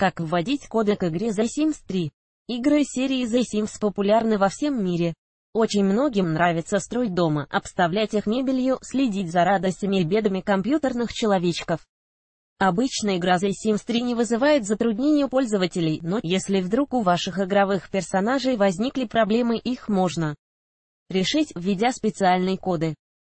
Как вводить коды к игре The Sims 3? Игры серии The Sims популярны во всем мире. Очень многим нравится строить дома, обставлять их мебелью, следить за радостями и бедами компьютерных человечков. Обычно игра The Sims 3 не вызывает затруднений у пользователей, но если вдруг у ваших игровых персонажей возникли проблемы, их можно решить, введя специальные коды.